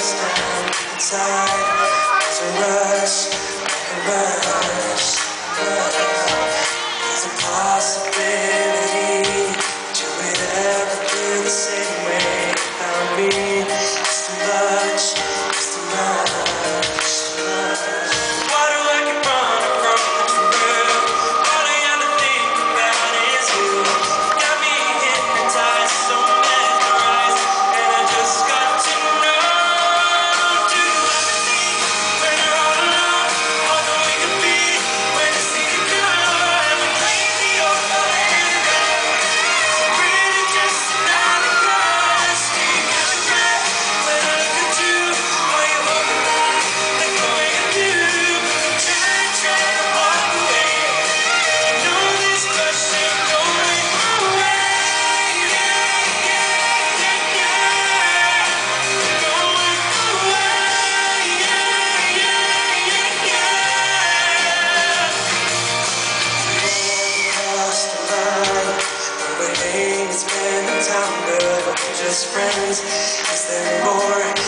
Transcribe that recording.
inside. There's a rush, rush, rush. There's a possibility that you ever feel the same way about me. as friends? Is there more?